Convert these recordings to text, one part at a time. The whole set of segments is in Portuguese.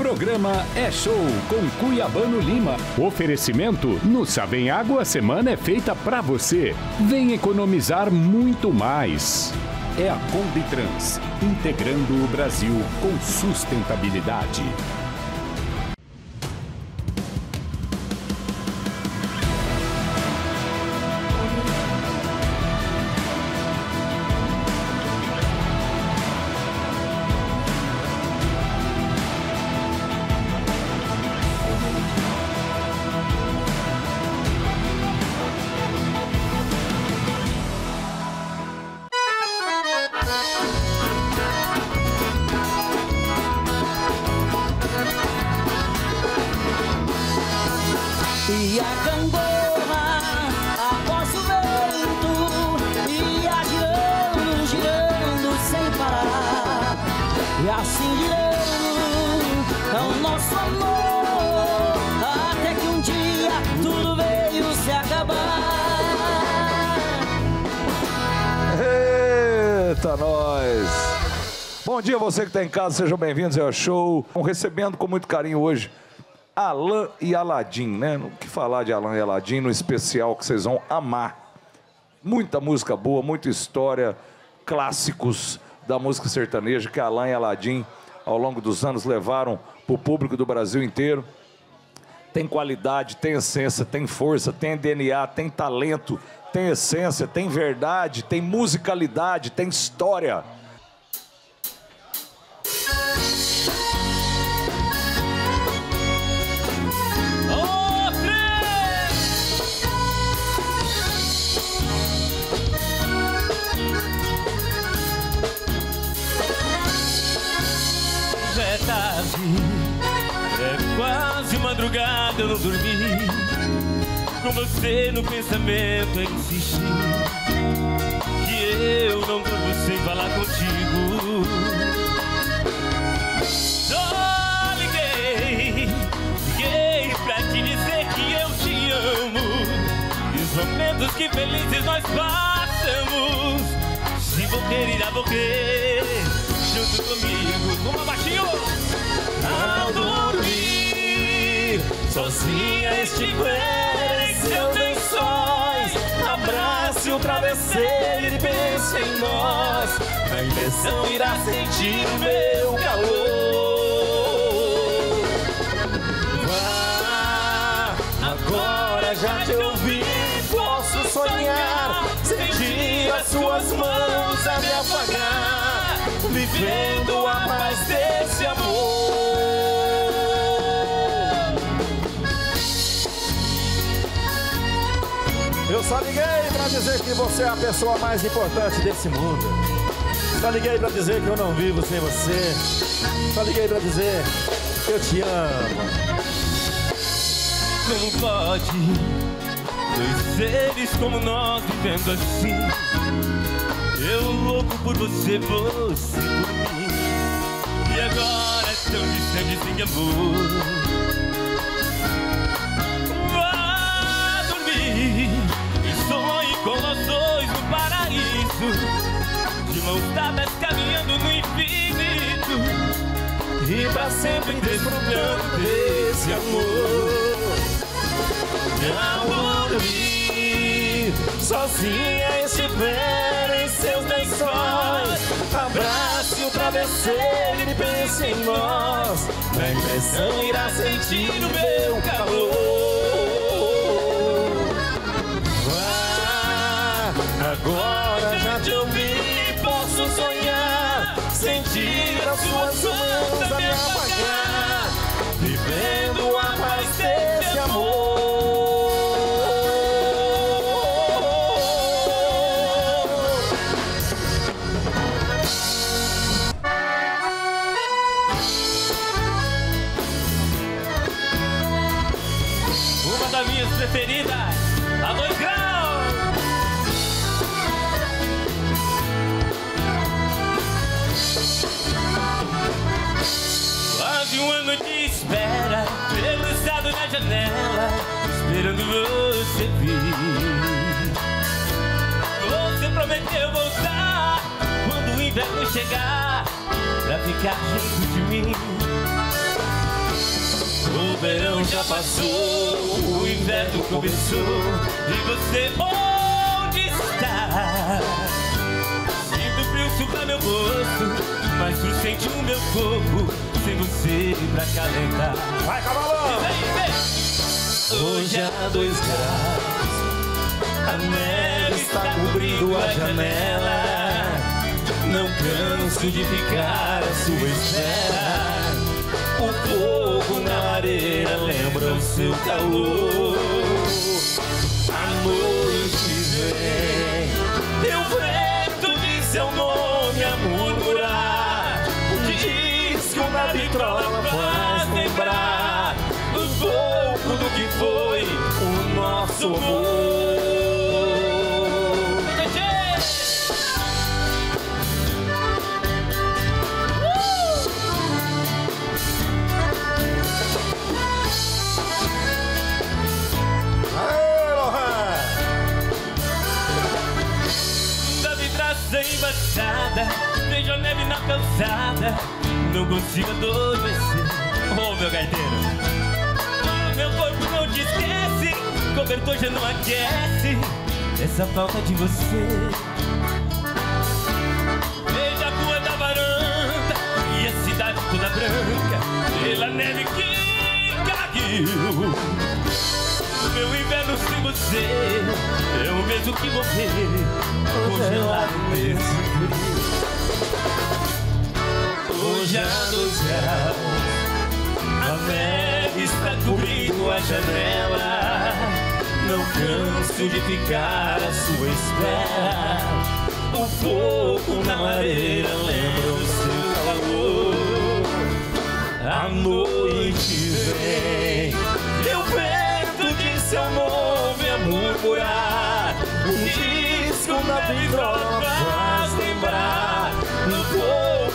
Programa É Show com Cuiabano Lima. Oferecimento no Sabem Água a semana é feita para você. Vem economizar muito mais. É a Combitrans, integrando o Brasil com sustentabilidade. E a gangorra após o vento Ia girando, girando sem parar E assim girando é o nosso amor Até que um dia tudo veio se acabar Eita, nós! Bom dia, você que está em casa, sejam bem-vindos ao show. Recebendo com muito carinho hoje Alan e Aladim, né? O que falar de Alan e Aladim no especial que vocês vão amar. Muita música boa, muita história, clássicos da música sertaneja que Alan e Aladim, ao longo dos anos, levaram para o público do Brasil inteiro. Tem qualidade, tem essência, tem força, tem DNA, tem talento, tem essência, tem verdade, tem musicalidade, tem história. Madrugada, eu não dormi. Com você no pensamento a insistir. Que eu não durmo sem falar contigo. Só liguei, liguei pra te dizer que eu te amo. E os momentos que felizes nós passamos. Se ter, irá morrer junto comigo. Vamos baixinho! Ao dormir, sozinha estiver em seus lençóis, abrace o travesseiro e pense em nós. A invenção irá sentir o meu calor. Vá, agora já te ouvi, posso sonhar, sentir as suas mãos a me apagar, você é a pessoa mais importante desse mundo. Só liguei pra dizer que eu não vivo sem você. Só liguei pra dizer que eu te amo. Como pode dois seres como nós vivendo assim? Eu louco por você, você por mim. E agora é tão distante sem amor. E pra sempre desfrutando desse amor. Ao dormir, sozinha estiver em seus lençóis, abrace o travesseiro e pense em nós. Na impressão irá sentir o meu calor. Vá, agora sentir as suas mãos a me apagar, vivendo a paz janela, esperando você vir. Você prometeu voltar quando o inverno chegar, pra ficar junto de mim. verão já passou, o inverno começou. E você onde está? Sinto frio supra meu rosto, mas tu sente o meu corpo sem você pra calentar. Vai, cavalão! Hoje há dois graus, a neve está cobrindo a janela. Não canso de ficar à sua espera. O fogo na lareira lembra o seu calor. A noite vem, eu vento de seu nome a murmurar. Diz que uma vitrola faz o nosso amor. Aê, Lohan! Da vidraça embaixada, vejo a neve na calçada, não consigo adormecer. Ô meu gaiteiro, Ah, meu corpo não esquece, cobertor já não aquece, essa falta de você. Veja a rua da varanda e a cidade toda branca, pela neve que caiu. O meu inverno sem você é o mesmo que morrer congelado nesse frio. Hoje há dois graus, a neve está cobrindo a janela. Não canso de ficar à sua espera. O fogo na lareira lembra o seu calor. A noite vem, eu vento de seu nome a murmurar. Um disco na vitrola faz lembrar um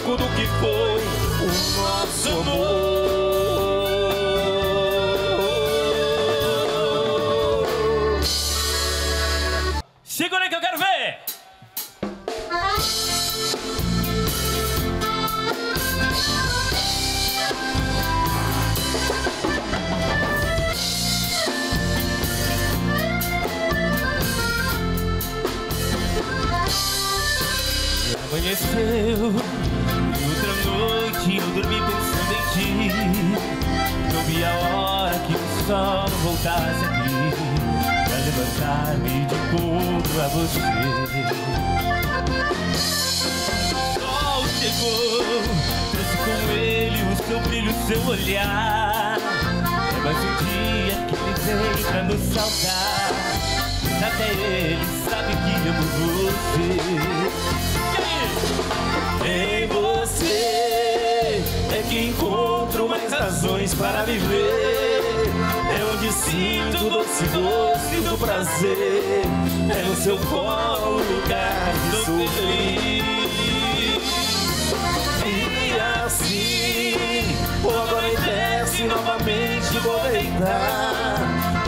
pouco do que foi o nosso amor. Quero ver! Amanheceu outra noite eu dormi pensando em ti. Não vi a hora que o sol voltasse aqui pra levantar-me de encontro a você. O sol chegou, trouxe com ele o seu brilho, o seu olhar. É mais um dia que ele vem pra nos salvar. Até ele sabe que amo você. Em você é que encontro mais razões para viver. Sinto o doce doce do prazer. É no seu colo o lugar de feliz. E assim, logo anoitece novamente vou deitar.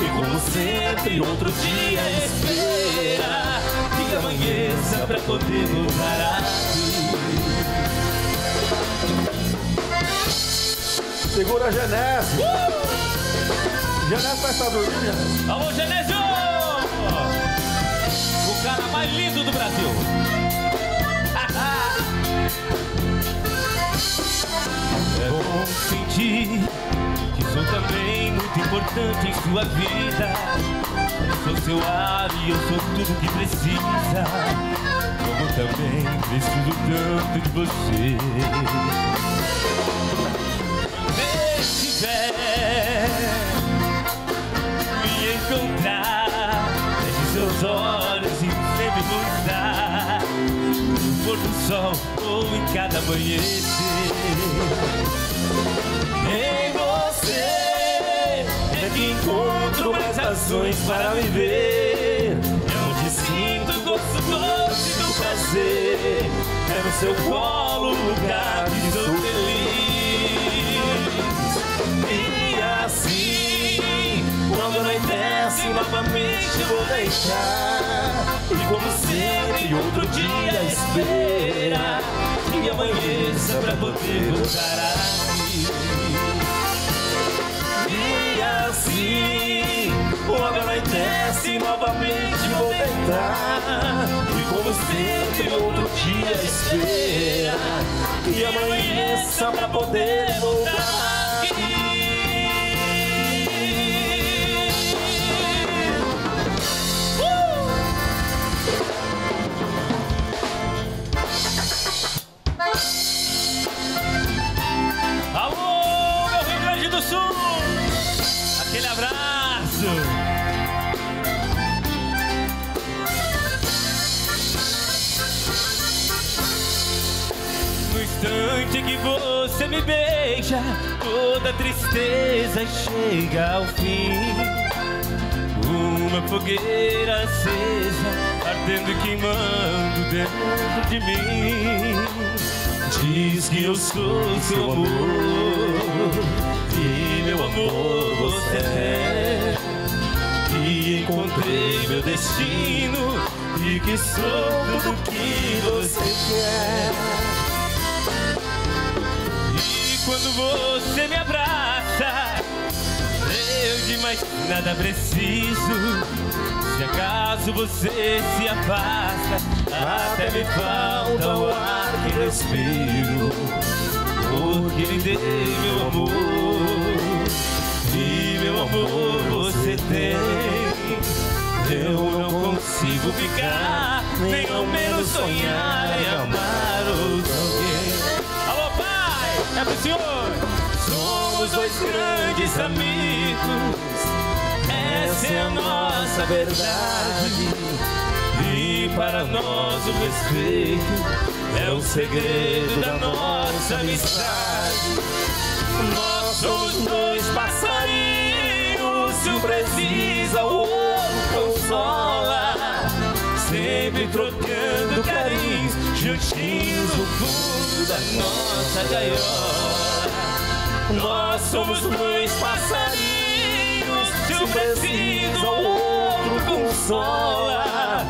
E como sempre, outro dia espera que amanheça pra poder voltar aqui. Segura a Genésio. Genésio vai dormindo, Genésio. Alô, Genésio! O cara mais lindo do Brasil. É bom sentir que sou também muito importante em sua vida. Sou seu ar e eu sou tudo que precisa. Como também preciso tanto de você. Se tiver pôr do sol ou em cada amanhecer Em você é que encontro mais razões para viver. É onde sinto o gosto doce do prazer. É no seu colo o lugar que sou feliz. E assim, quando anoitece novamente vou deitar e como sempre, outro dia espera que amanheça pra poder voltar a mim. E assim, logo anoitece novamente vou tentar. E como sempre, outro dia espera que amanheça pra poder voltar. Que você me beija, toda tristeza chega ao fim. Uma fogueira acesa, ardendo e queimando dentro de mim. Diz que eu sou seu amor E meu amor você é Que encontrei meu destino E que sou tudo que você quer quando você me abraça. Eu de mais nada preciso Se acaso você se afasta até me falta o ar que respiro Porque lhe dei meu amor. E meu amor você tem Eu não consigo ficar Nem ao menos sonhar em amar senhor Somos dois grandes amigos Essa é a nossa verdade e para nós o respeito é o segredo da nossa amizade. Nós somos dois passarinhos, se um precisa, o outro consola. Sempre trocando carinhos, juntinhos no fundo da nossa gaiola. Nós somos dois passarinhos, se um precisa, o outro consola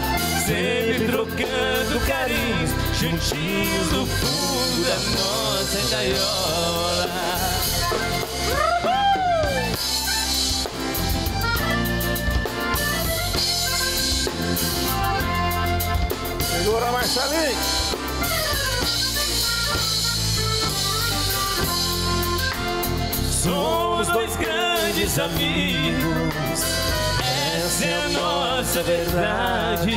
sempre trocando carinhos, juntinhos no fundo da nossa gaiola. Segura, Marcelinho. Somos dois grandes amigos, essa é a nossa verdade.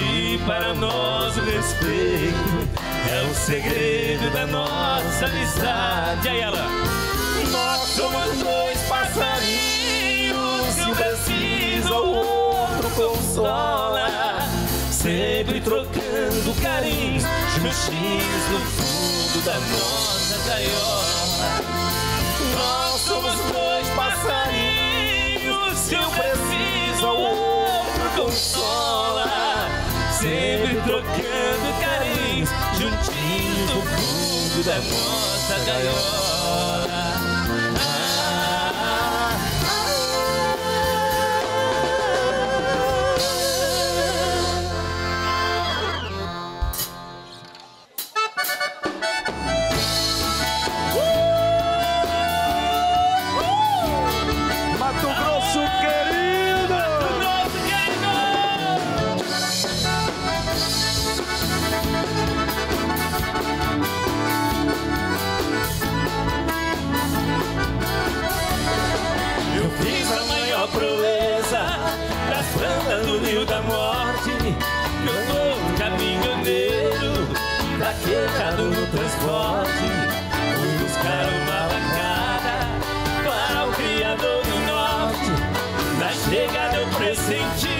E para nós o respeito é o segredo da nossa amizade. Aí ela, nós somos dois passarinhos, se um precisa o outro consola. Carinhos, juntinhos no fundo da nossa gaiola. Nós somos dois passarinhos, se um precisa o outro consola. Sempre trocando carinhos, juntinhos no fundo da nossa gaiola. Eu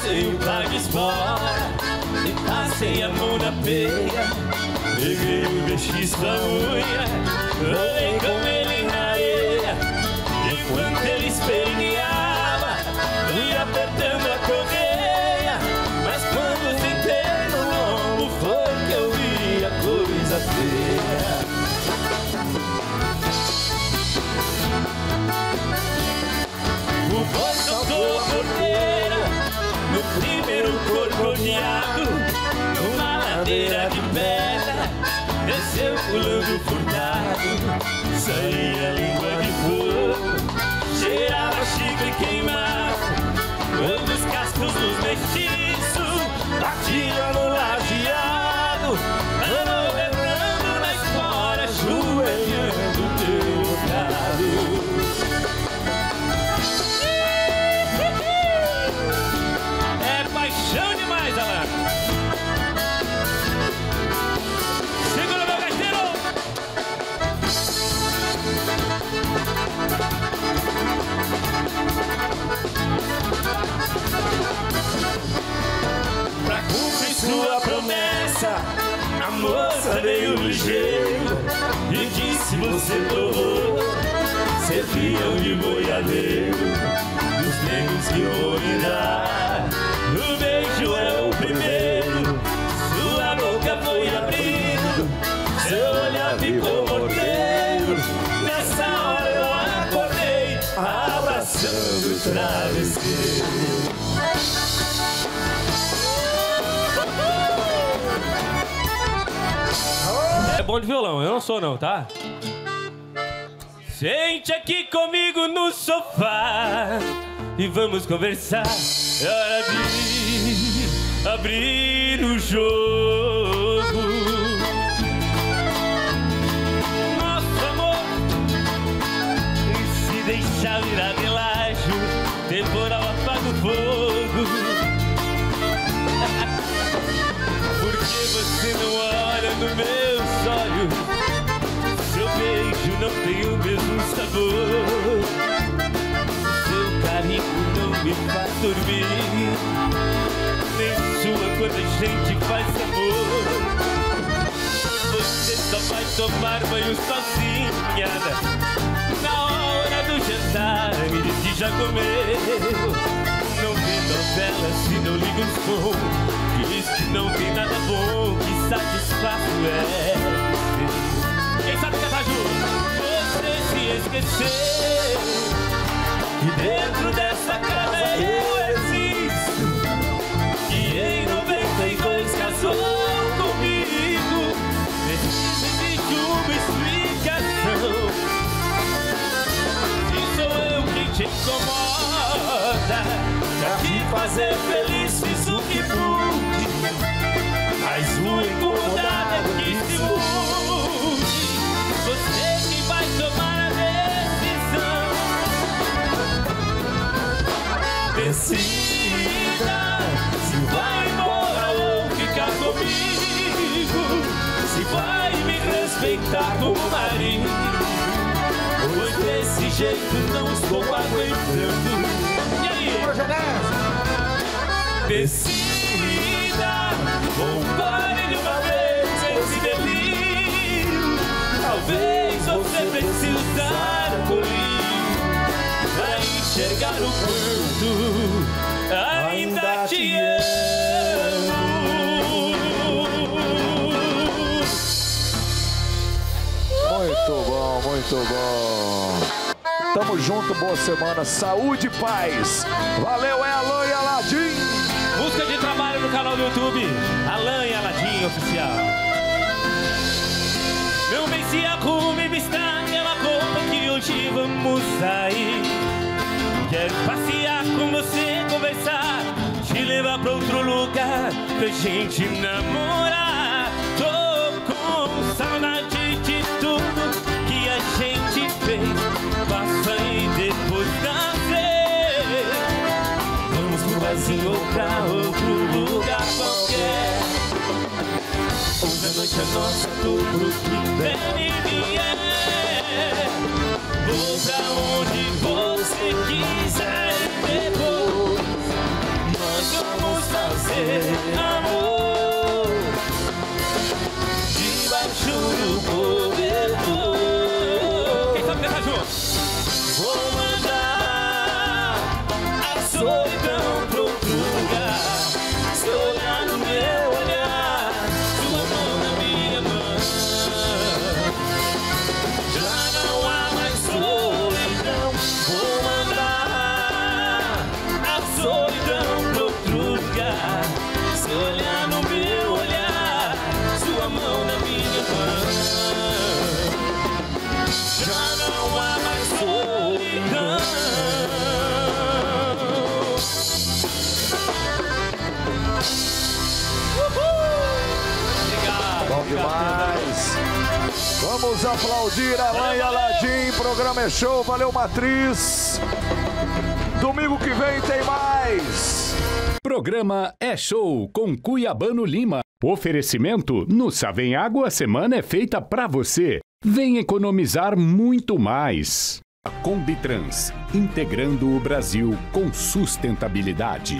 Passei o pague espora e passei a mão na peia. Peguei o BX da unha, rolei com bom de violão, eu não sou não, tá? Sente aqui comigo no sofá e vamos conversar. É hora de abrir o jogo. Nosso amor, se deixar virar relágio, temporal apaga o fogo. Porque você não olha tem o mesmo sabor. Seu carinho não me faz dormir. Nem sua quando a gente faz amor. Você só vai tomar banho sozinha. Na hora do jantar, que já comeu. Não vê novela se não liga o som. Diz que não tem nada bom que satisfaz o é. Esqueceu Que dentro dessa casa eu existo. Que em 92 casou comigo. Preciso existe uma explicação. Se sou eu quem te incomoda. Pra te fazer feliz respeitar como marido Pois desse jeito não estou aguentando. E aí? Decida ou de uma vez esse delírio. Talvez você precise usar o colírio Pra enxergar o quanto Muito bom. Tamo junto, boa semana, saúde e paz. Valeu, é Alô e Aladim. Busca de trabalho no canal do YouTube Alan e Aladim Oficial Meu bem se arrume vista roupa que hoje vamos sair Quero passear com você, conversar Te levar pra outro lugar pra gente namorar É nossa, tudo que vem e vier pra onde você quiser depois Nós vamos você, Vamos aplaudir Alain e Aladim. Programa é show. Valeu, Matriz. Domingo que vem tem mais. Programa É Show com Cuiabano Lima. Oferecimento no Savem Água a semana é feita pra você. Vem economizar muito mais. A Combitrans, integrando o Brasil com sustentabilidade.